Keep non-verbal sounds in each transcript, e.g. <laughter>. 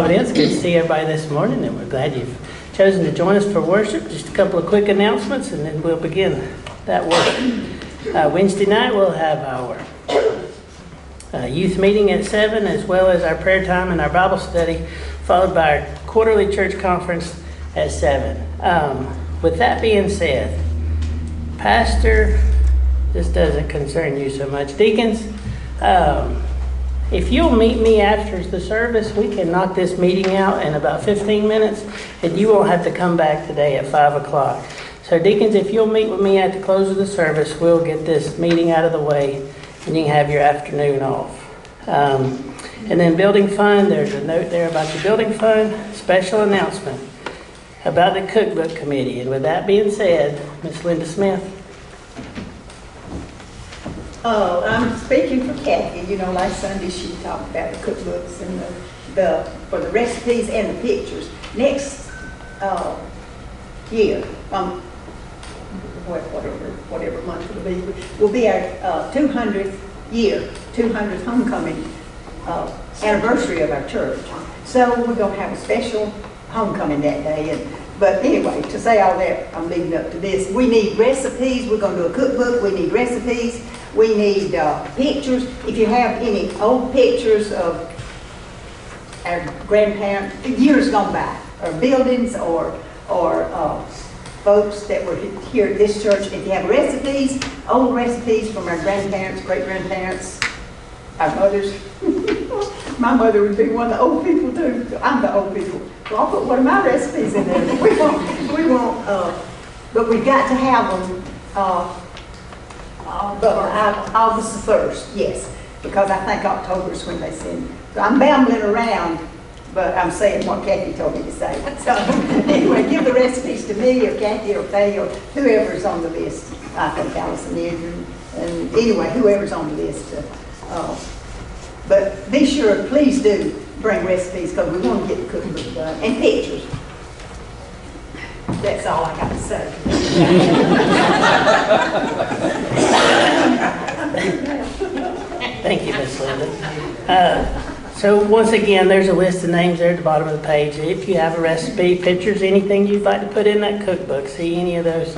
Providence. Good to see everybody this morning, and we're glad you've chosen to join us for worship. Just a couple of quick announcements, and then we'll begin that worship. Uh, Wednesday night, we'll have our uh, youth meeting at 7, as well as our prayer time and our Bible study, followed by our quarterly church conference at 7. Um, with that being said, Pastor, this doesn't concern you so much. Deacons, um, if you'll meet me after the service, we can knock this meeting out in about 15 minutes, and you won't have to come back today at 5 o'clock. So, deacons, if you'll meet with me at the close of the service, we'll get this meeting out of the way, and you can have your afternoon off. Um, and then, building fund, there's a note there about the building fund, special announcement about the cookbook committee. And with that being said, Miss Linda Smith. Oh, I'm speaking for Kathy. You know, last Sunday she talked about the cookbooks and the, the for the recipes and the pictures. Next uh, year, um, what- whatever whatever month it'll be, will be our uh, 200th year, 200th homecoming uh, anniversary of our church. So we're gonna have a special homecoming that day. And but anyway, to say all that, I'm leading up to this. We need recipes. We're gonna do a cookbook. We need recipes. We need uh, pictures. If you have any old pictures of our grandparents, years gone by, or buildings, or, or uh, folks that were here at this church, if you have recipes, old recipes from our grandparents, great-grandparents, our mothers. <laughs> My mother would be one of the old people too. I'm the old people. So I'll put one of my recipes in there. <laughs> We won't, we won't, uh, but we've got to have them, uh, uh, but uh, August the first, yes, because I think October is when they send. So I'm bambling around, but I'm saying what Kathy told me to say. <laughs> So anyway, give the recipes to me or Kathy or Faye or whoever's on the list. I think Allison is, and, and anyway, whoever's on the list. uh, uh, But be sure, please do bring recipes because we want to get the cookbook done and pictures. That's all I got to say. <laughs> <laughs> Thank you, Miss Linda. Uh, So once again, there's a list of names there at the bottom of the page. If you have a recipe, pictures, anything you'd like to put in that cookbook, see any of those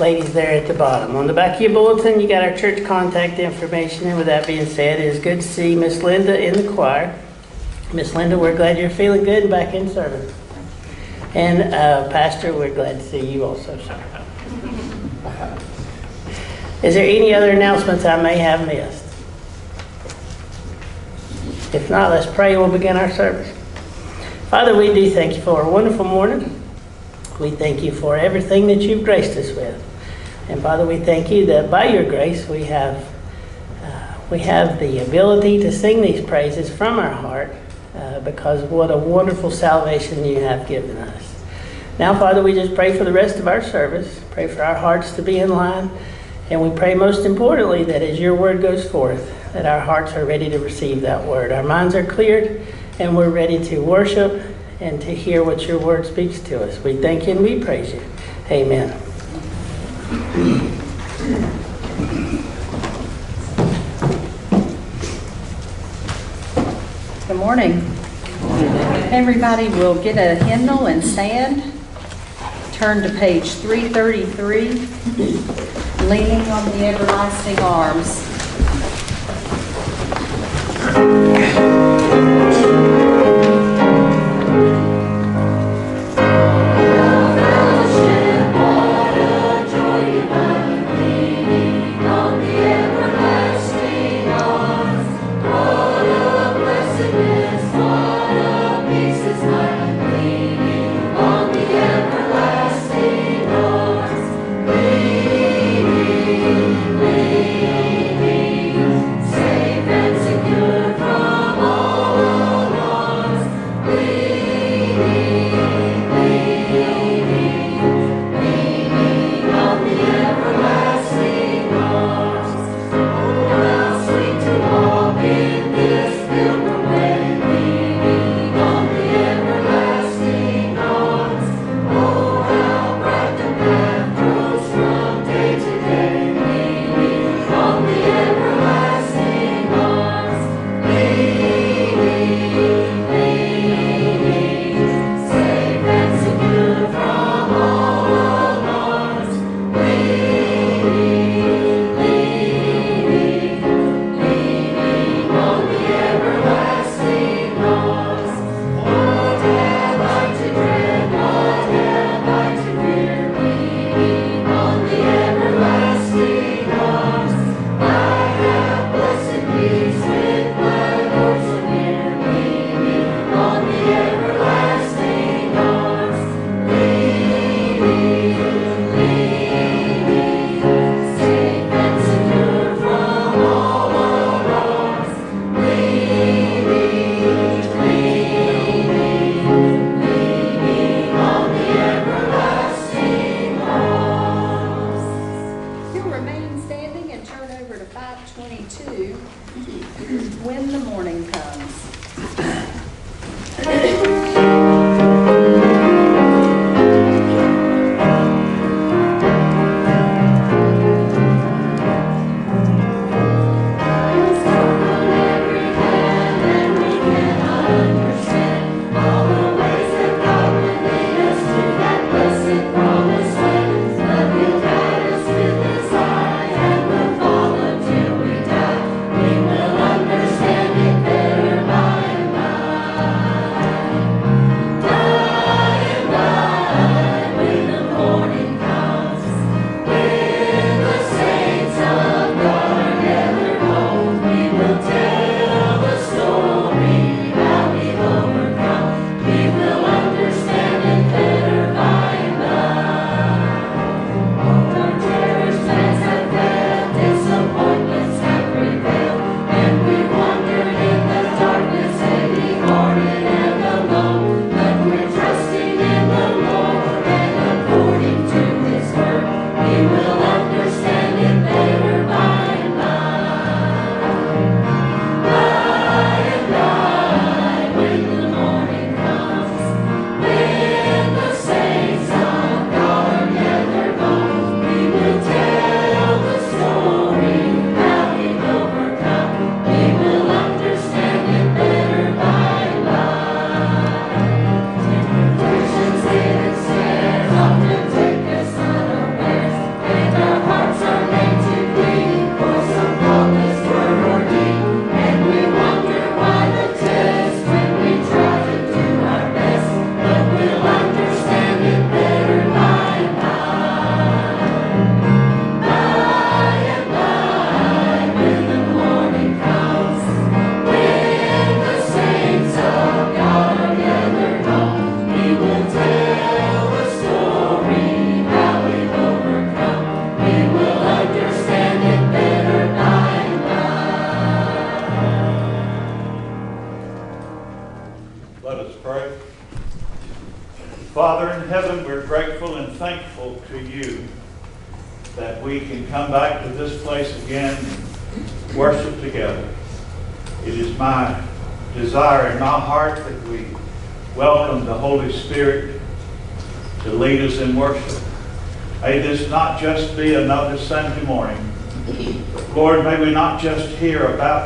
ladies there at the bottom. On the back of your bulletin, you got our church contact information. And with that being said, it is good to see Miss Linda in the choir. Miss Linda, we're glad you're feeling good and back in service. And uh, Pastor, we're glad to see you also, sir. Is there any other announcements I may have missed? If not, let's pray and we'll begin our service. Father, we do thank you for a wonderful morning. We thank you for everything that you've graced us with. And Father, we thank you that by your grace we have, uh, we have the ability to sing these praises from our heart uh, because what a wonderful salvation you have given us. Now, Father, we just pray for the rest of our service. Pray for our hearts to be in line. And we pray most importantly that as your word goes forth, that our hearts are ready to receive that word. Our minds are cleared and we're ready to worship and to hear what your word speaks to us. We thank you and we praise you. Amen. Good morning. Everybody will get a hymnal and stand. Turn to page 333, Leaning on the Everlasting Arms.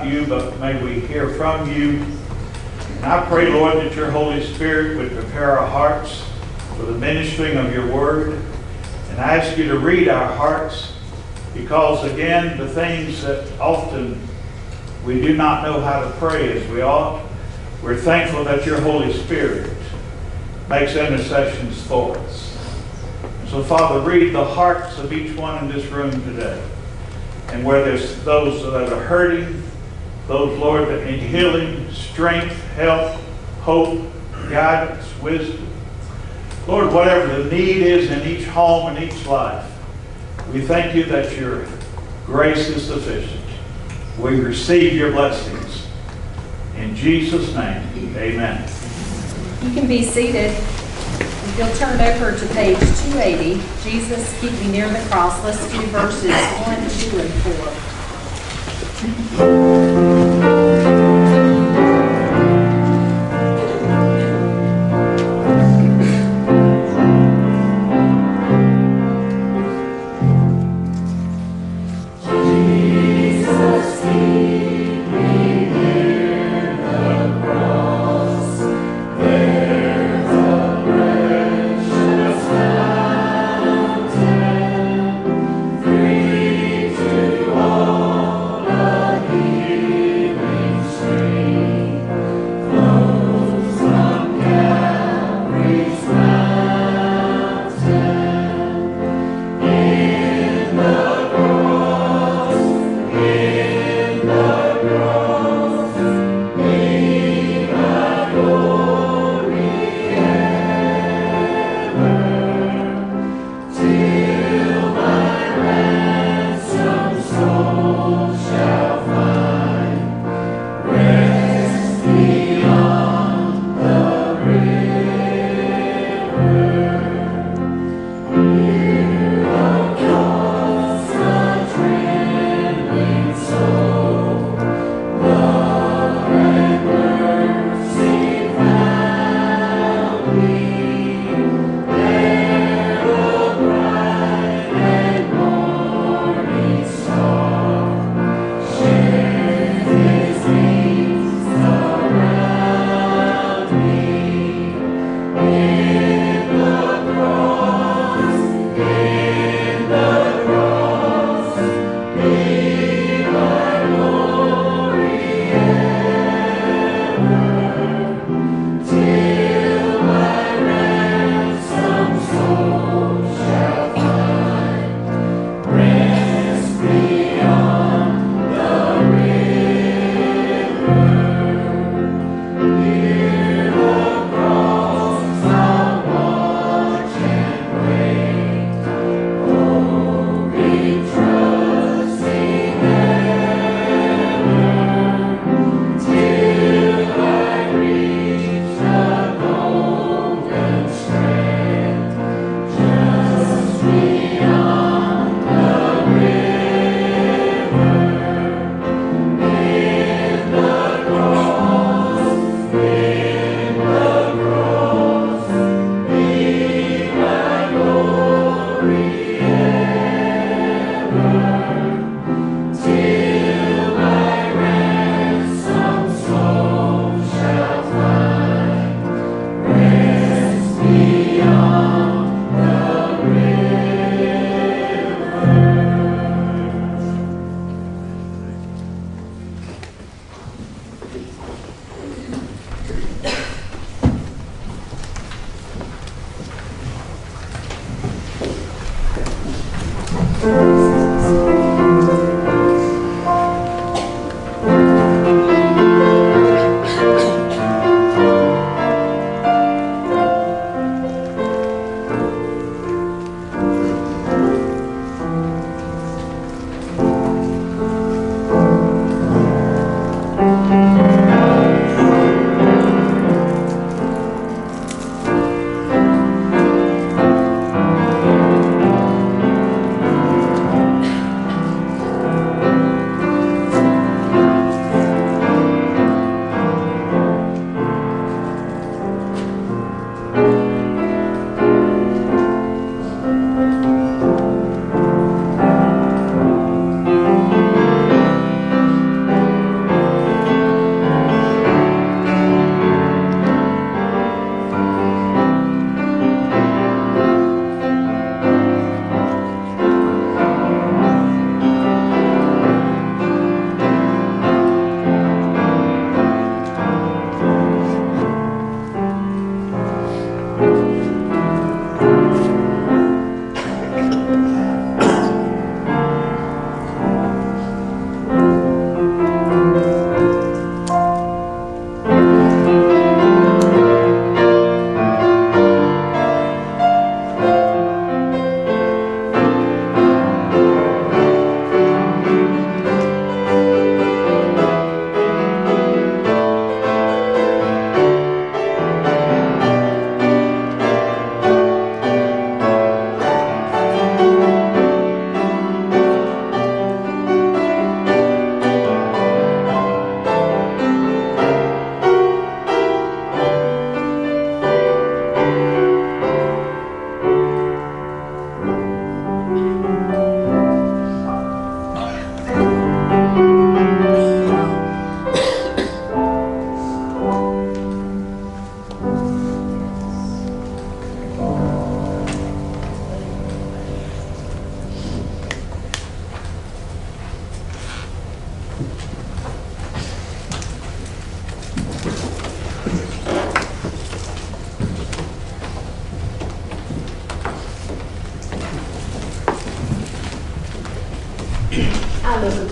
You, but may we hear from you. And I pray, Lord, that your Holy Spirit would prepare our hearts for the ministering of your word. And I ask you to read our hearts because, again, the things that often we do not know how to pray as we ought, we're thankful that your Holy Spirit makes intercessions for us. So, Father, read the hearts of each one in this room today. And where there's those that are hurting, those, Lord, that need healing, strength, health, hope, guidance, wisdom. Lord, whatever the need is in each home and each life, we thank you that your grace is sufficient. We receive your blessings. In Jesus' name, amen. You can be seated. If you'll turn over to page 280, Jesus, keep me near the cross. Let's do verses 1, 2, and 4.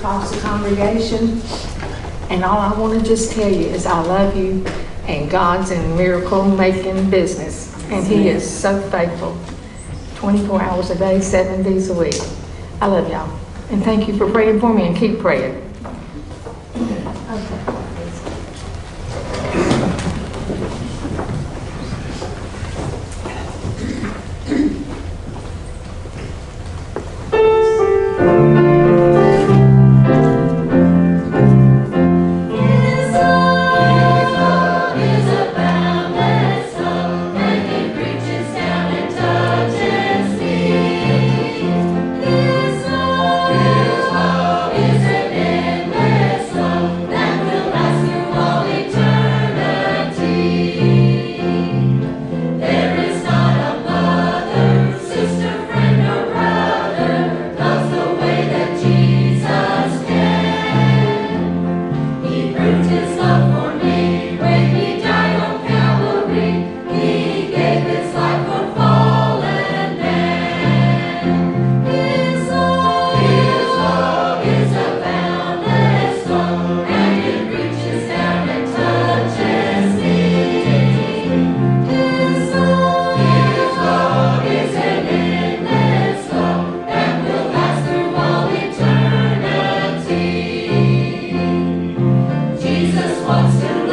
across the congregation. And all I want to just tell you is I love you, and God's in miracle making business. And He is so faithful 24 hours a day, seven days a week. I love y'all. And thank you for praying for me and keep praying. what's in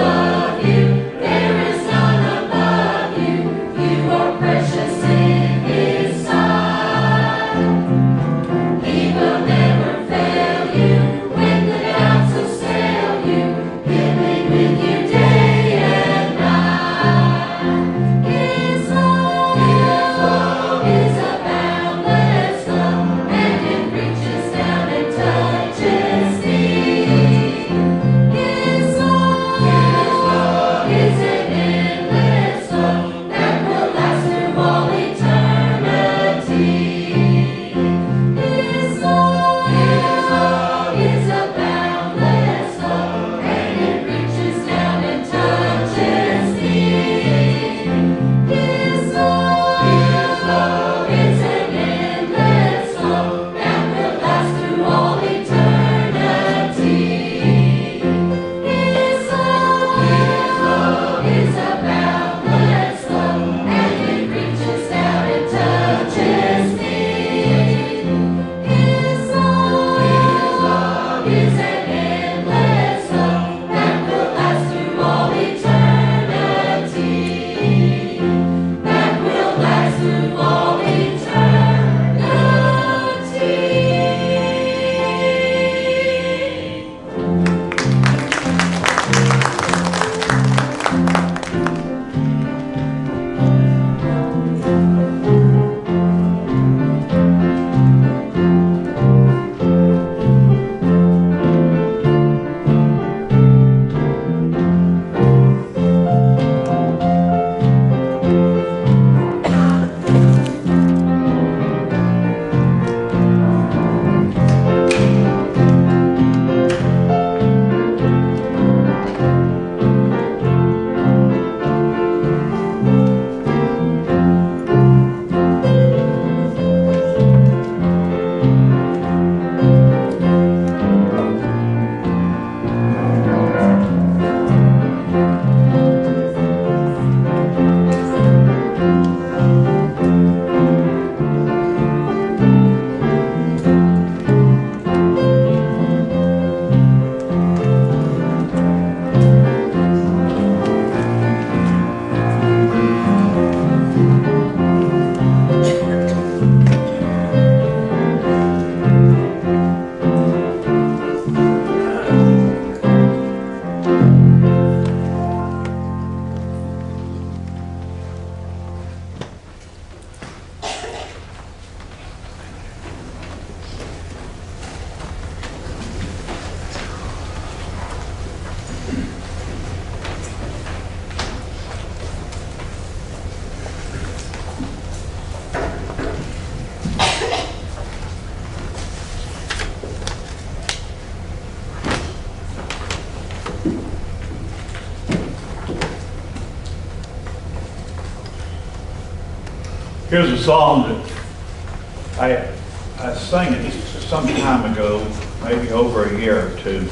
Here's a psalm that I I sang it some time ago, maybe over a year or two.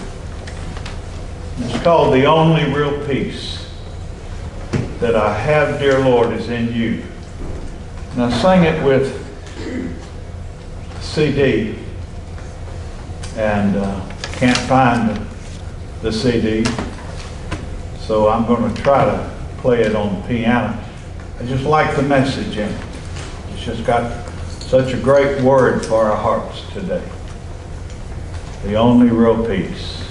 It's called The Only Real Peace That I Have, Dear Lord, is in You. And I sang it with CD and uh, can't find the, the CD. So I'm going to try to play it on the piano. I just like the message in it. Got such a great word for our hearts today. The only real peace.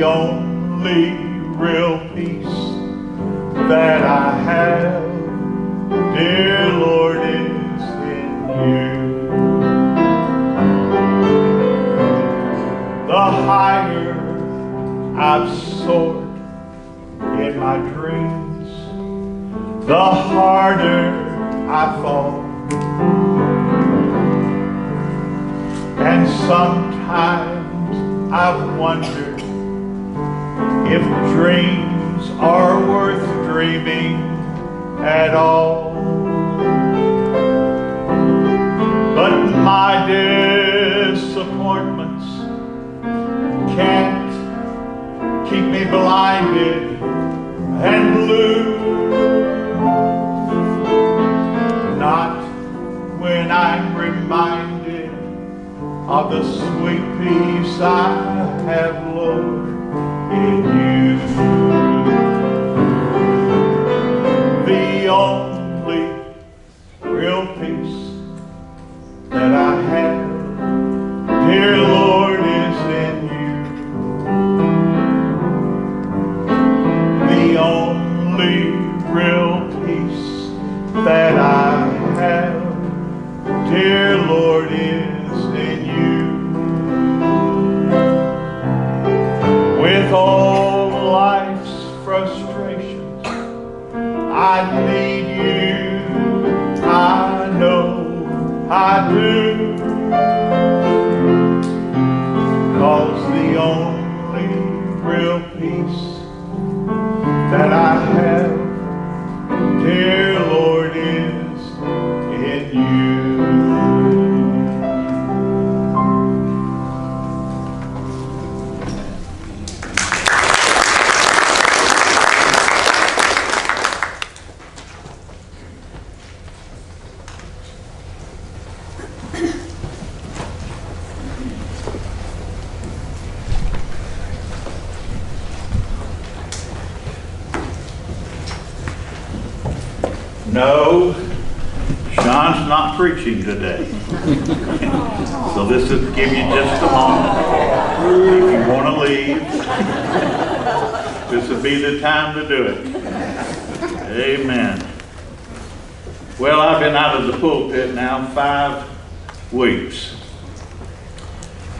The only real peace that I have, dear Lord, is in you. The higher I've soared in my dreams, the harder I fall. And sometimes I've wondered if dreams are worth dreaming at all. But my disappointments can't keep me blinded and blue. Not when I'm reminded of the sweet peace I have, Lord, you. Today. <laughs> So this is give you just a moment. If you want to leave. this would be the time to do it. Amen. Well, I've been out of the pulpit now five weeks.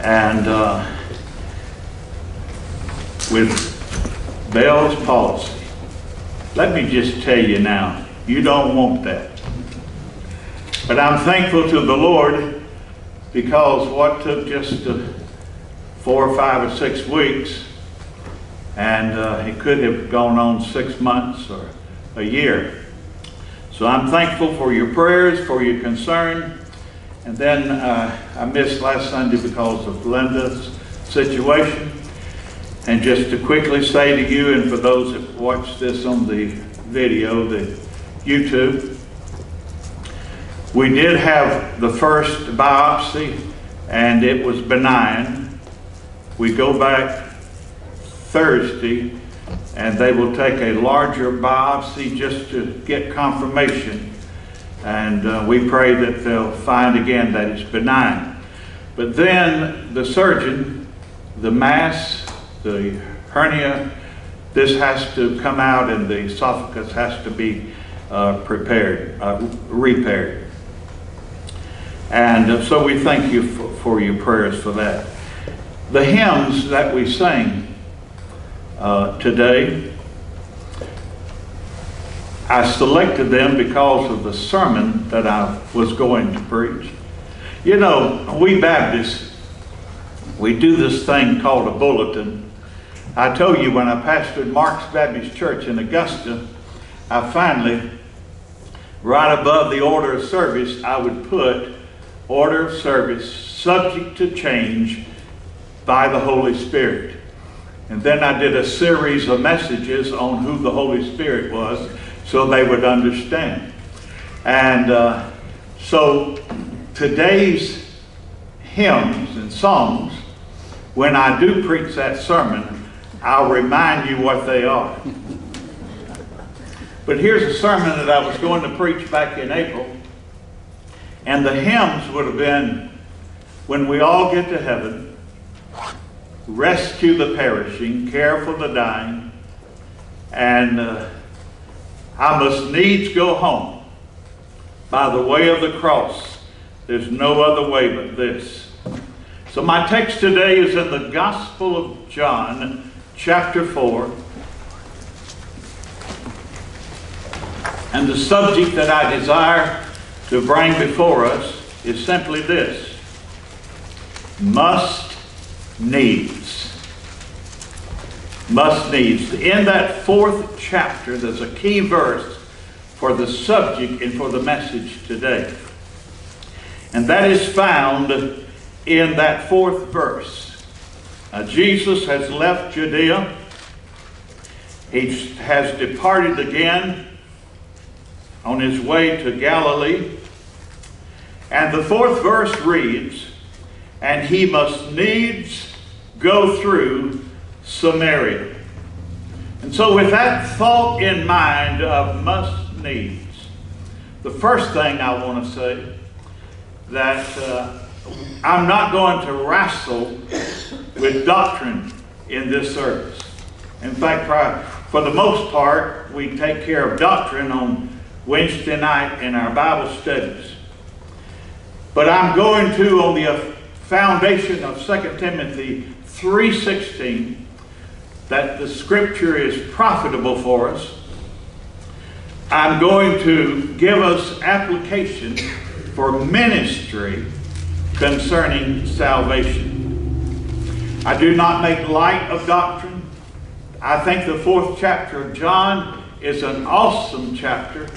And uh, with Bell's palsy, let me just tell you now, you don't want that. But I'm thankful to the Lord because what took just uh, four or five or six weeks, and uh, it could have gone on six months or a year. So I'm thankful for your prayers, for your concern. And then uh, I missed last Sunday because of Linda's situation. And just to quickly say to you and for those that watch this on the video, the YouTube, we did have the first biopsy and it was benign. We go back Thursday and they will take a larger biopsy just to get confirmation. And uh, we pray that they'll find again that it's benign. But then the surgeon, the mass, the hernia, this has to come out and the esophagus has to be uh, prepared, uh, repaired. And so we thank you for, for your prayers for that. The hymns that we sing uh, today, I selected them because of the sermon that I was going to preach. You know, we Baptists, we do this thing called a bulletin. I told you when I pastored Mark's Baptist Church in Augusta, I finally, right above the order of service, I would put order of service subject to change by the Holy Spirit. And then I did a series of messages on who the Holy Spirit was so they would understand. And uh, so today's hymns and songs, when I do preach that sermon, I'll remind you what they are. But here's a sermon that I was going to preach back in April. And the hymns would have been, When we all get to heaven, Rescue the perishing, care for the dying, and uh, I must needs go home by the way of the cross. There's no other way but this. So my text today is in the Gospel of John, chapter 4. And the subject that I desire to bring before us is simply this. Must needs. Must needs. In that fourth chapter, there's a key verse for the subject and for the message today. And that is found in that fourth verse. Now, Jesus has left Judea. He has departed again on his way to Galilee. And the fourth verse reads, And he must needs go through Samaria. And so, with that thought in mind of must needs, the first thing I want to say that uh, I'm not going to wrestle with doctrine in this service. In fact, for the most part, we take care of doctrine on Wednesday night in our Bible studies. But I'm going to, on the foundation of 2 Timothy 3.16, that the scripture is profitable for us, I'm going to give us application for ministry concerning salvation. I do not make light of doctrine. I think the fourth chapter of John is an awesome chapter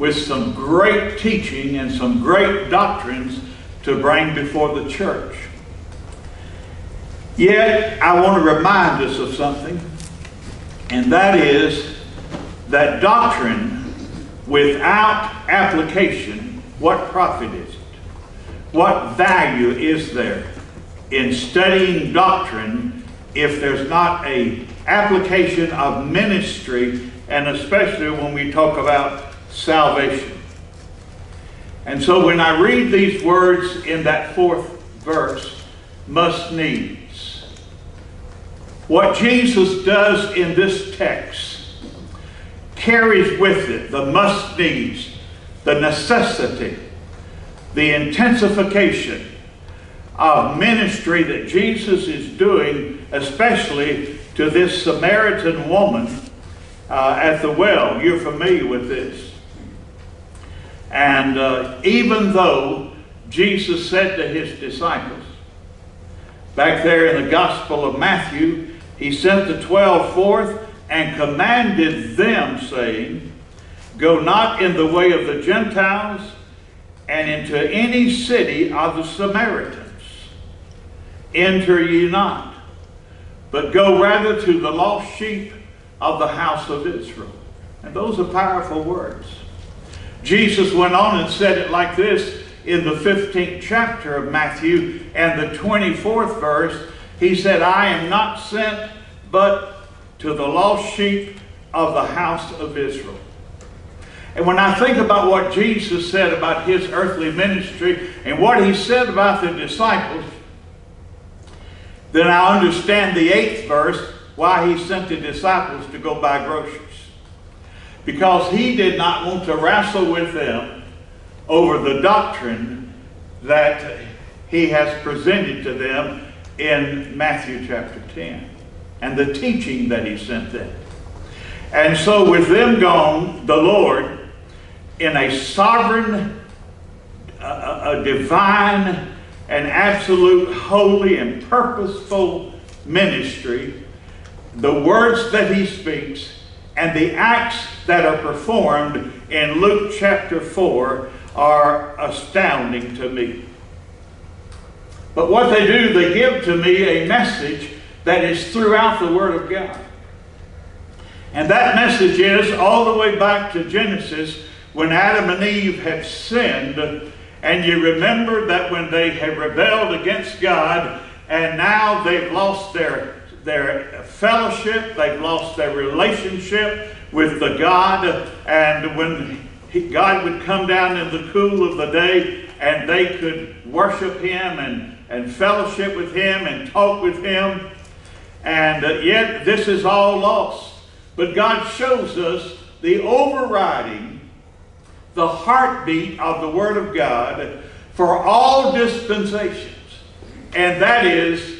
with some great teaching and some great doctrines to bring before the church. Yet, I want to remind us of something, and that is that doctrine without application, what profit is it? What value is there in studying doctrine if there's not a application of ministry and especially when we talk about salvation. And so when I read these words in that fourth verse, must needs, What Jesus does in this text carries with it the must needs, the necessity, the intensification of ministry that Jesus is doing, especially to this Samaritan woman uh, at the well. You're familiar with this. And uh, even though Jesus said to his disciples, back there in the Gospel of Matthew, he sent the twelve forth and commanded them, saying, Go not in the way of the Gentiles and into any city of the Samaritans. Enter ye not, but go rather to the lost sheep of the house of Israel. And those are powerful words. Jesus went on and said it like this in the 15th chapter of Matthew and the 24th verse. He said, I am not sent but to the lost sheep of the house of Israel. And when I think about what Jesus said about his earthly ministry and what he said about the disciples, then I understand the eighth verse why he sent the disciples to go buy groceries. Because he did not want to wrestle with them over the doctrine that he has presented to them in Matthew chapter 10 and the teaching that he sent them. And so, with them gone, the Lord, in a sovereign, a, a divine, and absolute, holy, and purposeful ministry, the words that he speaks and the acts that are performed in Luke chapter 4 are astounding to me. But what they do, they give to me a message that is throughout the Word of God. And that message is all the way back to Genesis when Adam and Eve have sinned. And you remember that when they had rebelled against God, and now they've lost their, their fellowship, they've lost their relationship with the God. And when he, God would come down in the cool of the day and they could worship Him and, and fellowship with Him and talk with Him. And uh, yet, this is all lost. But God shows us the overriding, the heartbeat of the Word of God for all dispensations. And that is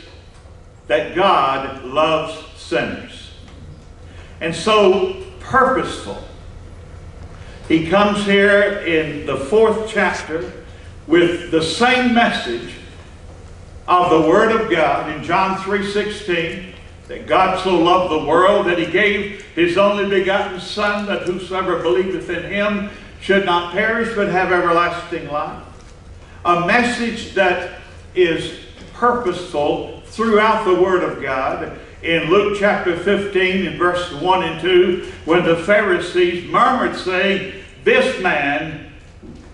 that God loves sinners. And so, purposeful. He comes here in the fourth chapter with the same message of the Word of God in John 3.16 that God so loved the world that he gave his only begotten Son, that whosoever believeth in him should not perish but have everlasting life. A message that is purposeful throughout the Word of God. In Luke chapter 15, in verses 1 and 2, when the Pharisees murmured, saying, This man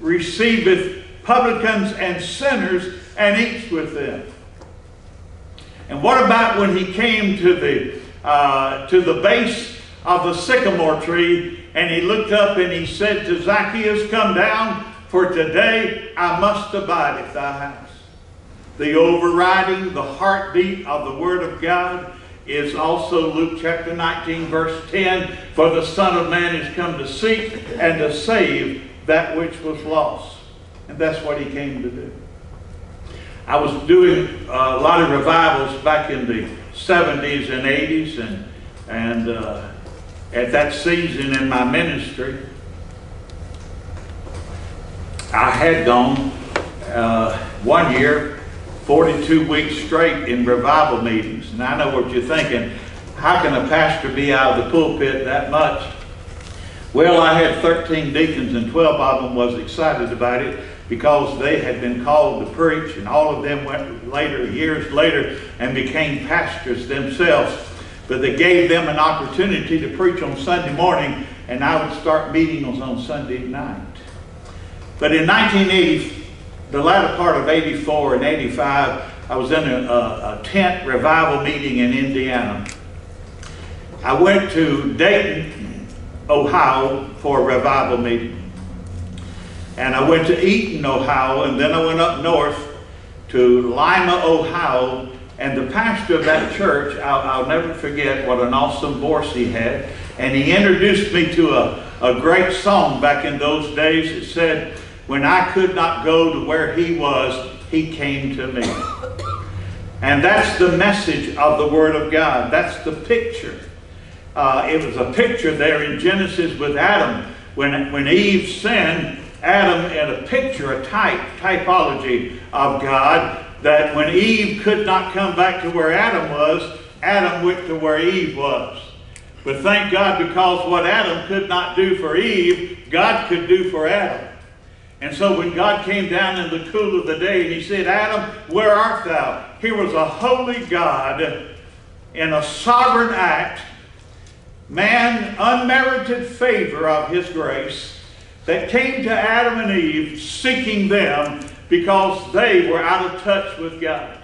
receiveth publicans and sinners and eats with them. And what about when he came to the, uh, to the base of the sycamore tree and he looked up and he said to Zacchaeus, Come down, for today I must abide at thy house. The overriding, the heartbeat of the Word of God is also Luke chapter 19, verse 10 For the Son of Man is come to seek and to save that which was lost. And that's what he came to do. I was doing a lot of revivals back in the 70s and 80s, and, and uh, at that season in my ministry, I had gone uh, one year 42 weeks straight in revival meetings. And I know what you're thinking. How can a pastor be out of the pulpit that much? Well, I had 13 deacons and 12 of them was excited about it because they had been called to preach and all of them went later, years later, and became pastors themselves. But they gave them an opportunity to preach on Sunday morning and I would start meetings on Sunday night. But in 1980, the latter part of 84 and 85, I was in a, a, a tent revival meeting in Indiana. I went to Dayton, Ohio for a revival meeting. And I went to Eaton, Ohio, and then I went up north to Lima, Ohio And the pastor of that church, I'll, I'll never forget what an awesome voice he had. And he introduced me to a, a great song back in those days. It said, When I could not go to where he was, he came to me. And that's the message of the Word of God. That's the picture. Uh, it was a picture there in Genesis with Adam. When, when Eve sinned, Adam had a picture, a type, typology of God, that when Eve could not come back to where Adam was, Adam went to where Eve was. But thank God because what Adam could not do for Eve, God could do for Adam. And so when God came down in the cool of the day and he said, Adam, where art thou? Here was a holy God in a sovereign act, man, unmerited favor of his grace, that came to Adam and Eve seeking them because they were out of touch with God.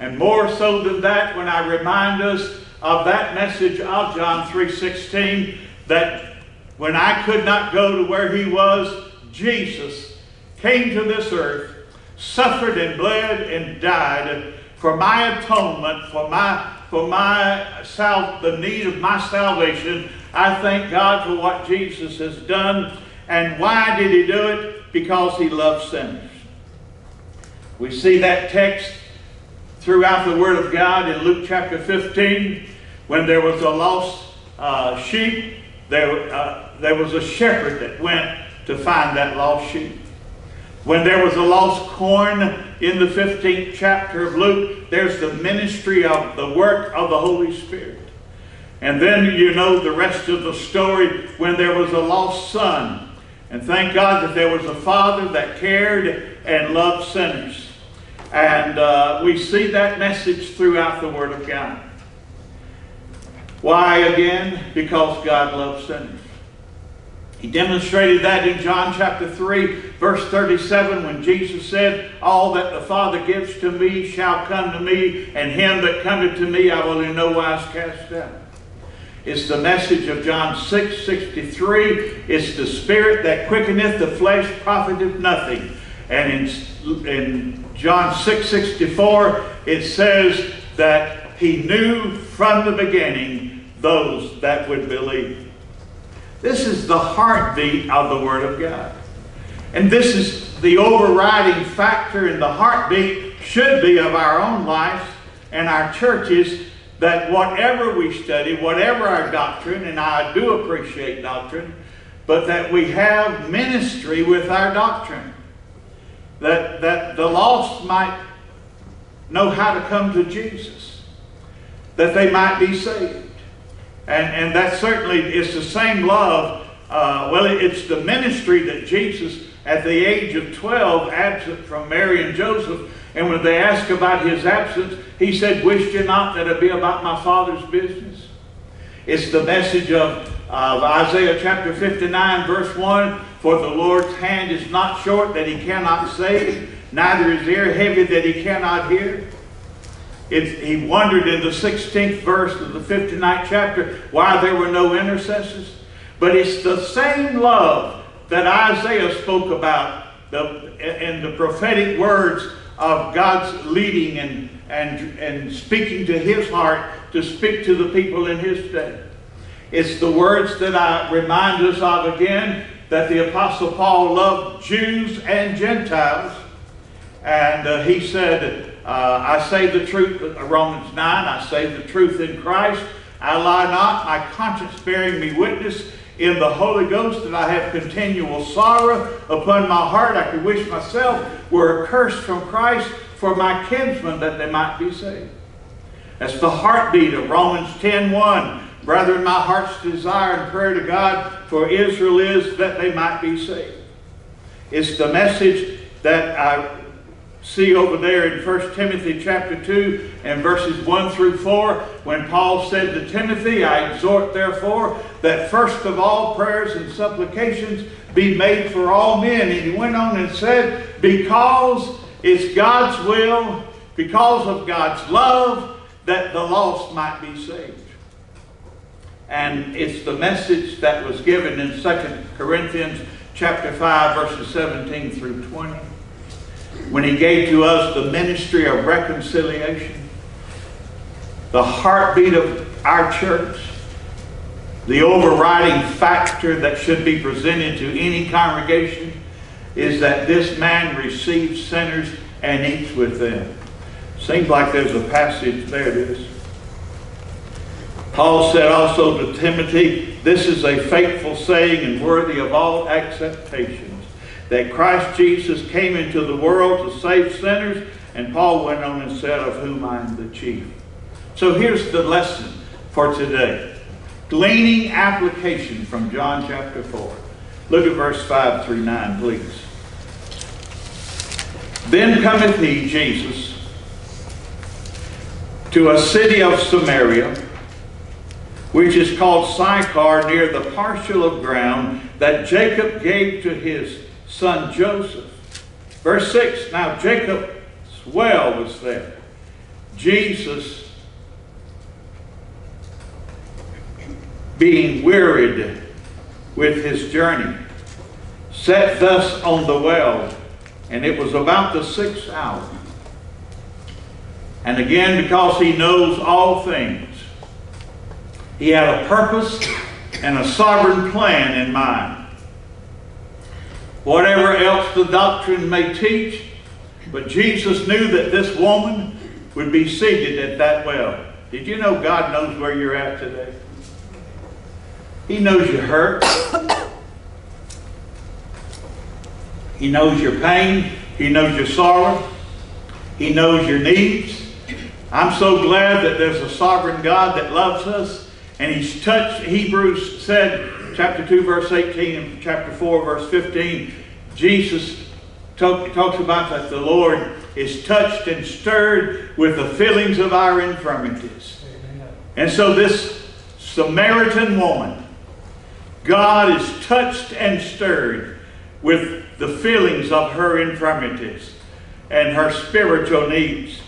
And more so than that, when I remind us of that message of John 3.16, that when I could not go to where he was, Jesus came to this earth, suffered and bled and died for my atonement, for my for my the need of my salvation. I thank God for what Jesus has done. And why did he do it? Because he loves sinners. We see that text throughout the Word of God in Luke chapter 15 when there was a lost uh, sheep. There, uh, there was a shepherd that went to find that lost sheep. When there was a lost corn in the 15th chapter of Luke, there's the ministry of the work of the Holy Spirit. And then you know the rest of the story when there was a lost son. And thank God that there was a father that cared and loved sinners. And uh, we see that message throughout the Word of God. Why again? Because God loves sinners. He demonstrated that in John chapter 3, verse 37, when Jesus said, All that the Father gives to me shall come to me, and him that cometh to me I will in no wise cast out. It's the message of John 6, 63. It's the spirit that quickeneth, the flesh profiteth nothing. And in, in John 6, 64, it says that he knew from the beginning those that would believe. This is the heartbeat of the Word of God. And this is the overriding factor in the heartbeat should be of our own lives and our churches that whatever we study, whatever our doctrine, and I do appreciate doctrine, but that we have ministry with our doctrine. That, that the lost might know how to come to Jesus. That they might be saved. And, and that certainly is the same love. Uh, well, it's the ministry that Jesus, at the age of 12, absent from Mary and Joseph, and when they asked about his absence, he said, Wish you not that it be about my Father's business? It's the message of, of Isaiah chapter 59, verse 1 For the Lord's hand is not short that he cannot save, neither is ear heavy that he cannot hear. He wondered in the 16th verse of the 59th chapter why there were no intercessors. But it's the same love that Isaiah spoke about the, in the prophetic words of God's leading and, and, and speaking to his heart to speak to the people in his day. It's the words that I remind us of again that the Apostle Paul loved Jews and Gentiles. And uh, he said, uh, I say the truth, Romans 9, I say the truth in Christ. I lie not, my conscience bearing me witness in the Holy Ghost that I have continual sorrow upon my heart. I could wish myself were accursed from Christ for my kinsmen that they might be saved. That's the heartbeat of Romans 10.1. Brethren, my heart's desire and prayer to God for Israel is that they might be saved. It's the message that I see over there in 1 Timothy chapter 2 and verses 1 through 4 when Paul said to Timothy, I exhort therefore that first of all prayers and supplications be made for all men. And he went on and said, because it's God's will, because of God's love, that the lost might be saved. And it's the message that was given in 2 Corinthians chapter 5 verses 17 through 20 when he gave to us the ministry of reconciliation. the heartbeat of our church, the overriding factor that should be presented to any congregation is that this man receives sinners and eats with them. Seems like there's a passage, there it is. Paul said also to Timothy, This is a faithful saying and worthy of all acceptations, that Christ Jesus came into the world to save sinners, and Paul went on and said, Of whom I am the chief. So here's the lesson for today. Gleaning application from John chapter 4. Look at verse 5 through 9, please. Then cometh he, Jesus, to a city of Samaria, which is called Sychar, near the parcel of ground that Jacob gave to his son Joseph. Verse 6 Now Jacob's well was there. Jesus, being wearied with his journey, sat thus on the well, and it was about the sixth hour. And again, because he knows all things, he had a purpose and a sovereign plan in mind. Whatever else the doctrine may teach, but Jesus knew that this woman would be seated at that well. Did you know God knows where you're at today? He knows your hurt. He knows your pain. He knows your sorrow. He knows your needs. I'm so glad that there's a sovereign God that loves us and he's touched, Hebrews said, chapter 2, verse 18, and chapter 4, verse 15, Jesus talk, talks about that the Lord is touched and stirred with the feelings of our infirmities. And so this Samaritan woman, God is touched and stirred with the feelings of her infirmities and her spiritual needs.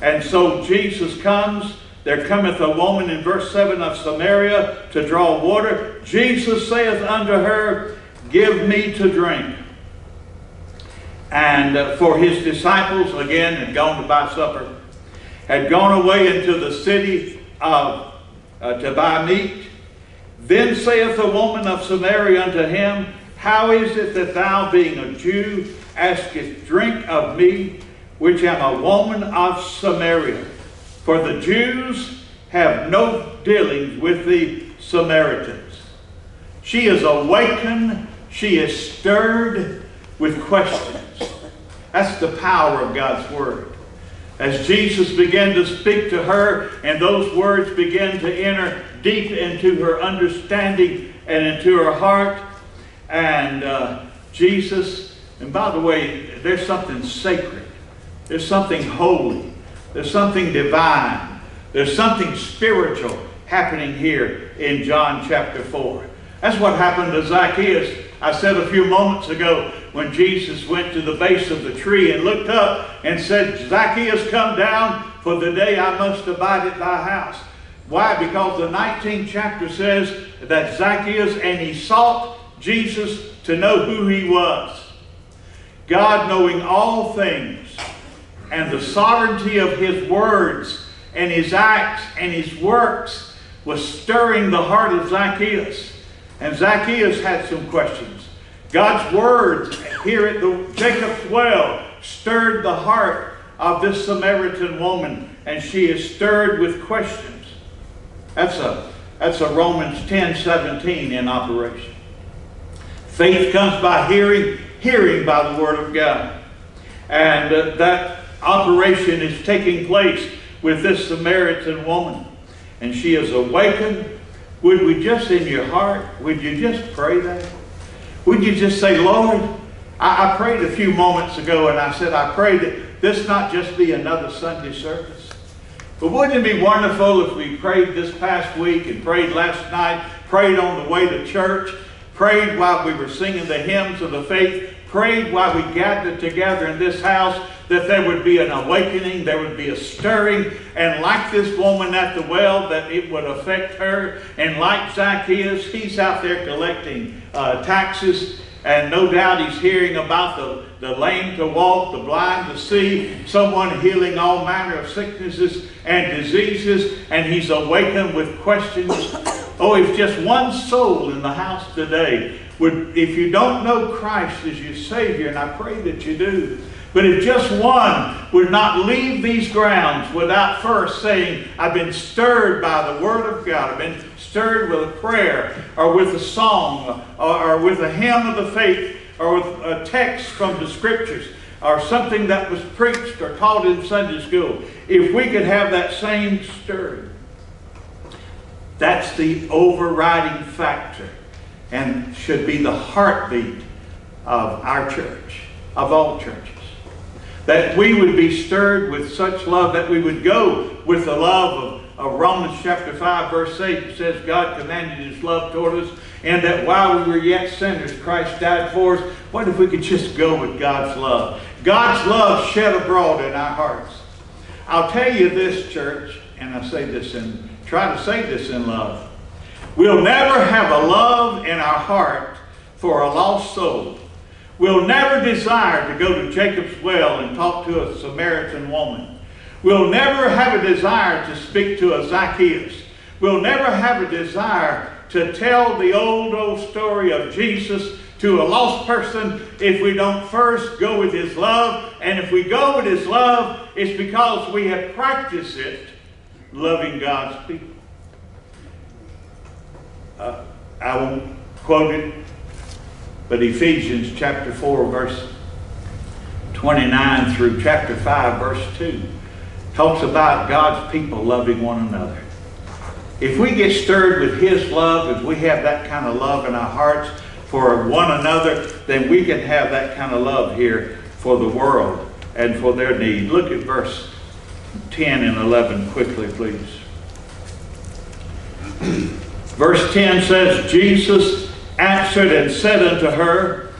And so Jesus comes there cometh a woman in verse 7 of Samaria to draw water. Jesus saith unto her, Give me to drink. And uh, for his disciples, again, had gone to buy supper, had gone away into the city of, uh, to buy meat. Then saith the woman of Samaria unto him, How is it that thou, being a Jew, askest drink of me, which am a woman of Samaria? For the Jews have no dealings with the Samaritans. She is awakened, she is stirred with questions. That's the power of God's Word. As Jesus began to speak to her, and those words began to enter deep into her understanding and into her heart, and uh, Jesus, and by the way, there's something sacred, there's something holy there's something divine. There's something spiritual happening here in John chapter 4. That's what happened to Zacchaeus. I said a few moments ago when Jesus went to the base of the tree and looked up and said, Zacchaeus, come down, for the day I must abide at thy house. Why? Because the 19th chapter says that Zacchaeus and he sought Jesus to know who he was. God knowing all things and the sovereignty of his words and his acts and his works was stirring the heart of Zacchaeus. And Zacchaeus had some questions. God's words here at the Jacob's well stirred the heart of this Samaritan woman, and she is stirred with questions. That's a, that's a Romans 10 17 in operation. Faith comes by hearing, hearing by the Word of God. And uh, that operation is taking place with this Samaritan woman. And she is awakened. Would we just in your heart, would you just pray that? Would you just say, Lord, I, I prayed a few moments ago and I said, I pray that this not just be another Sunday service. But wouldn't it be wonderful if we prayed this past week and prayed last night, prayed on the way to church, prayed while we were singing the hymns of the faith, prayed while we gathered together in this house that there would be an awakening, there would be a stirring, and like this woman at the well, that it would affect her. And like Zacchaeus, he's out there collecting uh, taxes, and no doubt he's hearing about the, the lame to walk, the blind to see, someone healing all manner of sicknesses and diseases, and he's awakened with questions. <coughs> Oh, if just one soul in the house today would, if you don't know Christ as your Savior, and I pray that you do, but if just one would not leave these grounds without first saying, I've been stirred by the Word of God, I've been stirred with a prayer, or with a song, or, or with a hymn of the faith, or with a text from the Scriptures, or something that was preached or taught in Sunday school, if we could have that same stirring, that's the overriding factor and should be the heartbeat of our church, of all churches. That we would be stirred with such love that we would go with the love of, of Romans chapter 5, verse 8. It says, God commanded his love toward us, and that while we were yet sinners, Christ died for us. What if we could just go with God's love? God's love shed abroad in our hearts. I'll tell you this, church, and I say this and try to say this in love. We'll never have a love in our heart for a lost soul. We'll never desire to go to Jacob's well and talk to a Samaritan woman. We'll never have a desire to speak to a Zacchaeus. We'll never have a desire to tell the old, old story of Jesus to a lost person if we don't first go with his love. And if we go with his love, it's because we have practiced it loving God's people. Uh, I won't quote it, but Ephesians chapter 4, verse 29 through chapter 5, verse 2 talks about God's people loving one another. If we get stirred with His love, if we have that kind of love in our hearts for one another, then we can have that kind of love here for the world and for their need. Look at verse 10 and 11 quickly, please. <clears throat> Verse 10 says, Jesus answered and said unto her,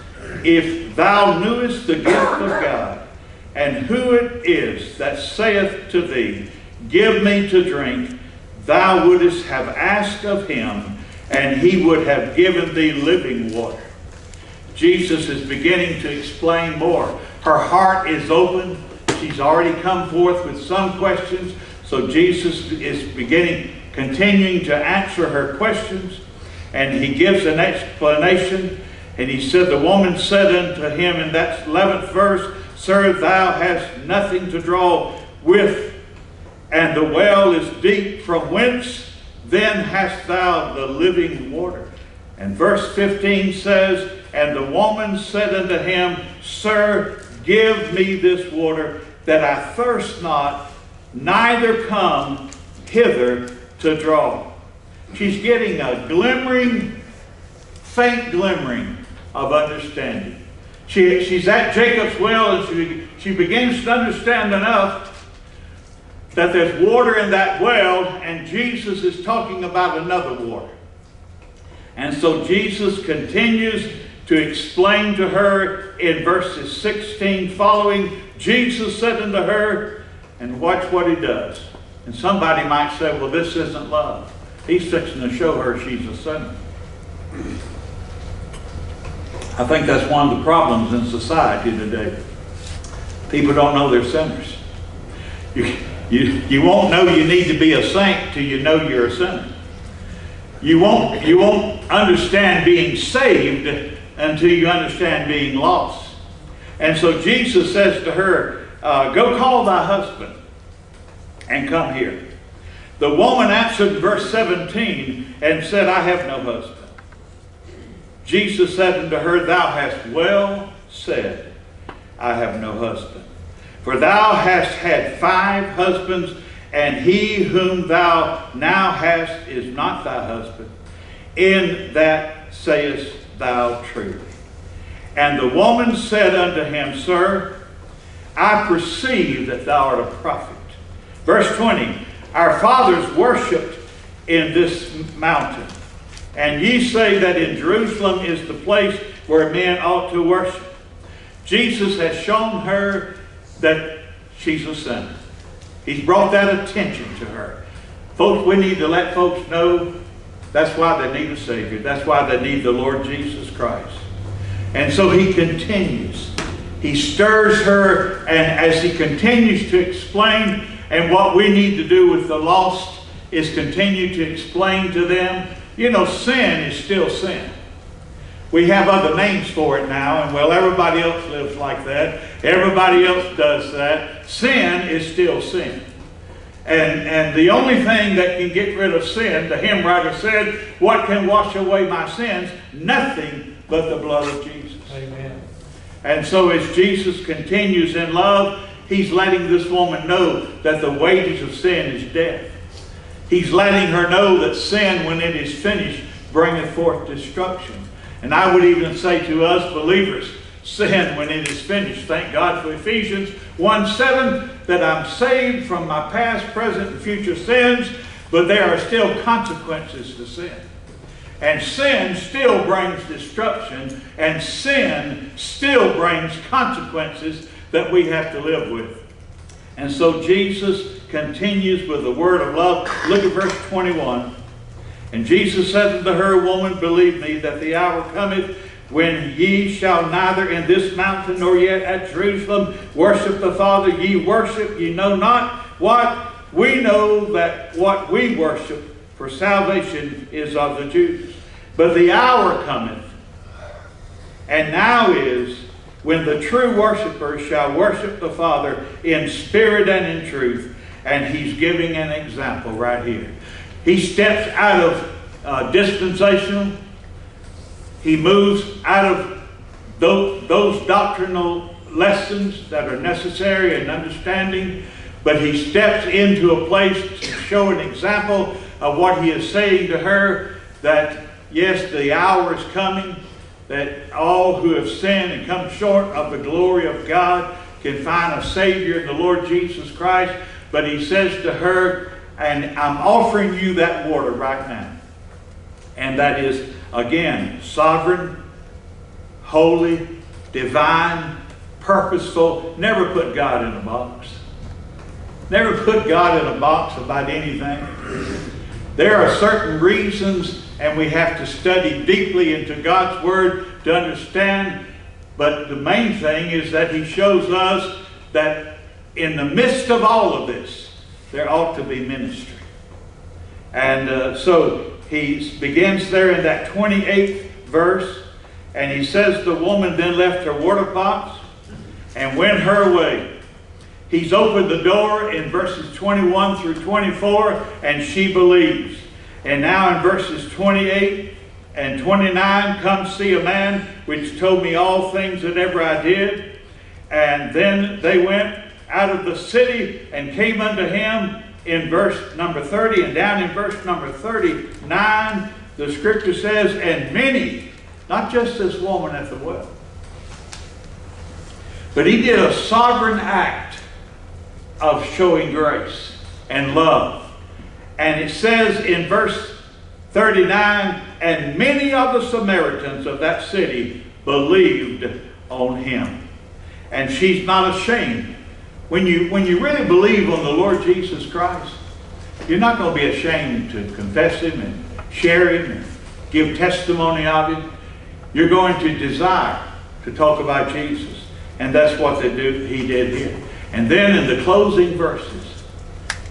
If thou knewest the gift of God, and who it is that saith to thee, Give me to drink, thou wouldest have asked of him, and he would have given thee living water. Jesus is beginning to explain more. Her heart is open. She's already come forth with some questions. So Jesus is beginning, continuing to answer her questions. And he gives an explanation. And he said, The woman said unto him in that 11th verse, Sir, thou hast nothing to draw with, and the well is deep. From whence then hast thou the living water? And verse 15 says, And the woman said unto him, Sir, give me this water, that I thirst not, neither come hither to draw. She's getting a glimmering, faint glimmering of understanding. She, she's at Jacob's well and she, she begins to understand enough that there's water in that well and Jesus is talking about another water. And so Jesus continues to explain to her in verses 16 following. Jesus said unto her, and watch what he does. And somebody might say, well, this isn't love. He's fixing to show her she's a sinner. I think that's one of the problems in society today. People don't know they're sinners. You, you, you won't know you need to be a saint till you know you're a sinner. You won't, you won't understand being saved until you understand being lost. And so Jesus says to her, uh, Go call thy husband and come here. The woman answered, verse 17, and said, I have no husband. Jesus said unto her, Thou hast well said, I have no husband. For thou hast had five husbands, and he whom thou now hast is not thy husband. In that sayest thou truly. And the woman said unto him, Sir, I perceive that thou art a prophet. Verse 20, Our fathers worshipped in this mountain. And ye say that in Jerusalem is the place where men ought to worship. Jesus has shown her that she's a sinner. He's brought that attention to her. Folks, we need to let folks know that's why they need a Savior. That's why they need the Lord Jesus Christ. And so he continues. He stirs her, and as he continues to explain, and what we need to do with the lost is continue to explain to them, you know, sin is still sin. We have other names for it now, and well, everybody else lives like that. Everybody else does that. Sin is still sin. And, and the only thing that can get rid of sin, the hymn writer said, what can wash away my sins? Nothing but the blood of Jesus. Amen. And so as Jesus continues in love, he's letting this woman know that the wages of sin is death. He's letting her know that sin, when it is finished, bringeth forth destruction. And I would even say to us believers, sin, when it is finished, thank God for Ephesians 1 7, that I'm saved from my past, present, and future sins, but there are still consequences to sin. And sin still brings destruction, and sin still brings consequences that we have to live with. And so Jesus continues with the word of love. Look at verse 21. And Jesus said unto her, Woman, believe me that the hour cometh when ye shall neither in this mountain nor yet at Jerusalem worship the Father. Ye worship, ye know not what. We know that what we worship for salvation is of the Jews. But the hour cometh, and now is, when the true worshipers shall worship the Father in spirit and in truth. And he's giving an example right here. He steps out of uh, dispensational, he moves out of those, those doctrinal lessons that are necessary and understanding, but he steps into a place to show an example of what he is saying to her that yes, the hour is coming that all who have sinned and come short of the glory of God can find a Savior in the Lord Jesus Christ. But he says to her, and I'm offering you that water right now. And that is, again, sovereign, holy, divine, purposeful. Never put God in a box. Never put God in a box about anything. There are certain reasons, and we have to study deeply into God's Word to understand. But the main thing is that He shows us that in the midst of all of this, there ought to be ministry. And uh, so he begins there in that 28th verse, and he says, The woman then left her water pots and went her way. He's opened the door in verses 21 through 24, and she believes. And now in verses 28 and 29, come see a man which told me all things that ever I did. And then they went out of the city and came unto him in verse number 30 and down in verse number 39 the scripture says and many not just this woman at the well but he did a sovereign act of showing grace and love and it says in verse 39 and many of the samaritans of that city believed on him and she's not ashamed when you, when you really believe on the Lord Jesus Christ, you're not going to be ashamed to confess Him and share Him and give testimony of Him. You're going to desire to talk about Jesus. And that's what they do, he did here. And then in the closing verses,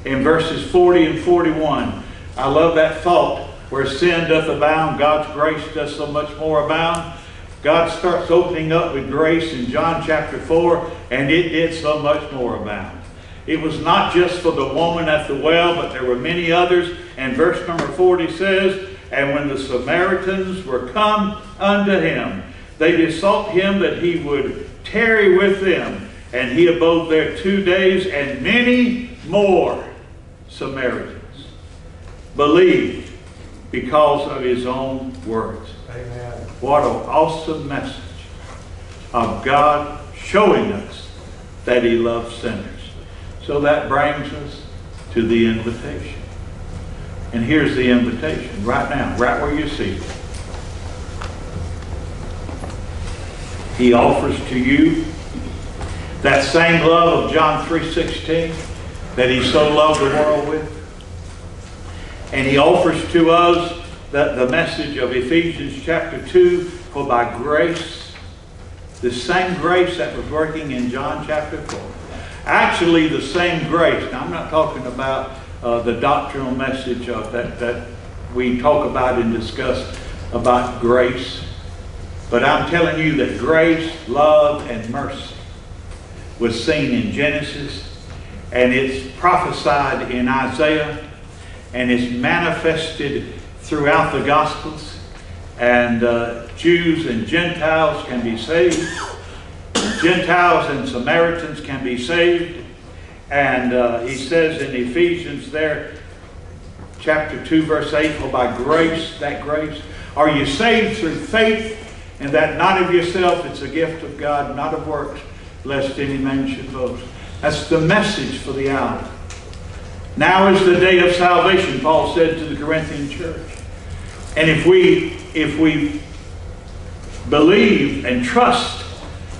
in verses 40 and 41, I love that thought, where sin doth abound, God's grace does so much more abound. God starts opening up with grace in John chapter 4, and it did so much more abound. It was not just for the woman at the well, but there were many others. And verse number 40 says, And when the Samaritans were come unto him, they besought him that he would tarry with them. And he abode there two days, and many more Samaritans believed because of his own words. Amen. What an awesome message of God showing us that He loves sinners. So that brings us to the invitation. And here's the invitation right now, right where you see it. He offers to you that same love of John 3.16 that he so loved the world with. And he offers to us the, the message of Ephesians chapter 2, for by grace, the same grace that was working in John chapter 4. Actually, the same grace. Now, I'm not talking about uh, the doctrinal message of that, that we talk about and discuss about grace. But I'm telling you that grace, love, and mercy was seen in Genesis, and it's prophesied in Isaiah, and it's manifested throughout the Gospels. And uh, Jews and Gentiles can be saved. <coughs> Gentiles and Samaritans can be saved. And uh, he says in Ephesians there, chapter 2, verse 8, For by grace, that grace, are you saved through faith, and that not of yourself, it's a gift of God, not of works, lest any man should boast. That's the message for the hour. Now is the day of salvation, Paul said to the Corinthian church. And if we if we believe and trust,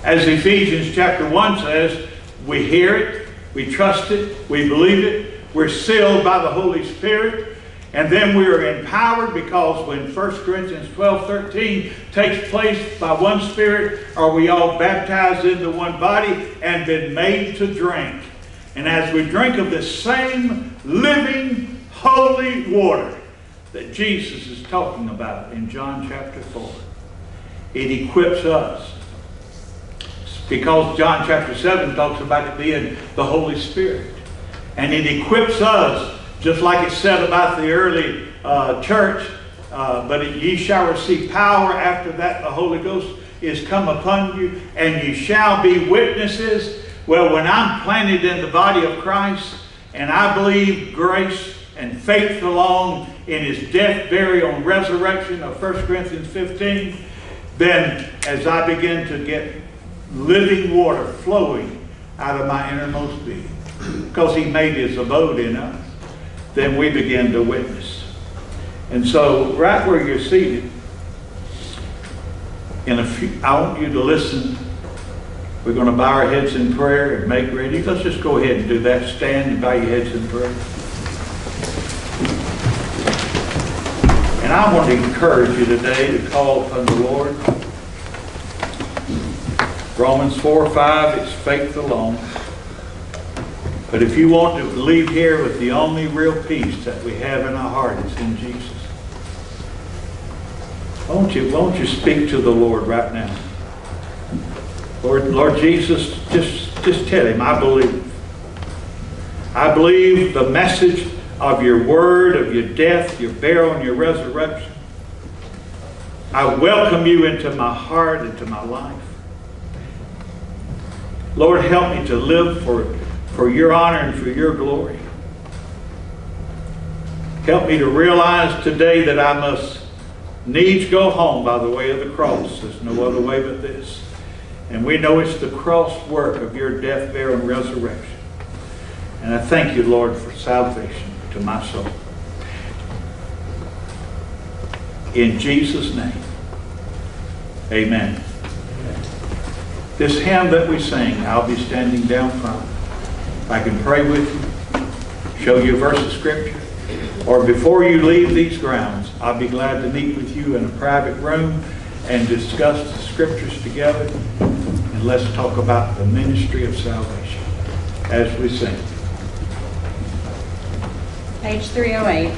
as Ephesians chapter 1 says, we hear it, we trust it, we believe it, we're sealed by the Holy Spirit, and then we are empowered because when 1 Corinthians 12, 13 takes place by one Spirit, are we all baptized into one body and been made to drink. And as we drink of the same living, holy water that Jesus is talking about in John chapter 4, it equips us. Because John chapter 7 talks about it being the Holy Spirit. And it equips us, just like it said about the early uh, church, uh, but ye shall receive power after that the Holy Ghost is come upon you, and ye shall be witnesses. Well, when I'm planted in the body of Christ, and I believe grace and faith along in his death, burial, and resurrection of 1 Corinthians 15, then as I begin to get living water flowing out of my innermost being, because he made his abode in us, then we begin to witness. And so, right where you're seated, in a few, I want you to listen. We're going to bow our heads in prayer and make ready. Let's just go ahead and do that. Stand and bow your heads in prayer. And I want to encourage you today to call upon the Lord. Romans 4 5, it's faith alone. But if you want to leave here with the only real peace that we have in our heart, it's in Jesus. Won't you, won't you speak to the Lord right now? Lord, Lord Jesus, just, just tell him, I believe. I believe the message of your word, of your death, your burial, and your resurrection. I welcome you into my heart, into my life. Lord, help me to live for, for your honor and for your glory. Help me to realize today that I must needs go home by the way of the cross. There's no other way but this. And we know it's the cross work of your death, burial, and resurrection. And I thank you, Lord, for salvation to my soul. In Jesus' name, amen. This hymn that we sing, I'll be standing down front. I can pray with you, show you a verse of Scripture, or before you leave these grounds, I'll be glad to meet with you in a private room and discuss the Scriptures together, and let's talk about the ministry of salvation as we sing. Page 308.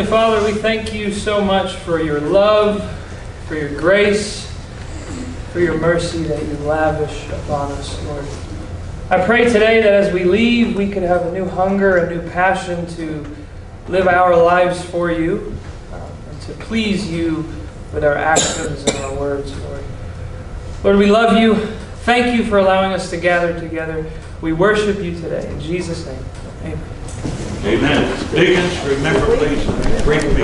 Heavenly Father, we thank you so much for your love, for your grace, for your mercy that you lavish upon us, Lord. I pray today that as we leave, we could have a new hunger, a new passion to live our lives for you, um, and to please you with our actions and our words, Lord. Lord, we love you. Thank you for allowing us to gather together. We worship you today. In Jesus' name, amen. Amen. Deacons, remember please, bring me.